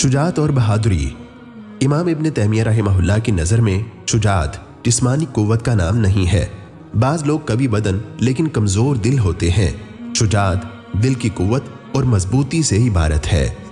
शुजात और बहादुरी। इमाम इबन तैमिया रहमहुल्ला की नज़र में शुजात जिस्मानी कुवत का नाम नहीं है। बाज लोग कभी बदन, लेकिन कमज़ोर दिल होते हैं। शुजात दिल की कुवत और मजबूती से इबारत है।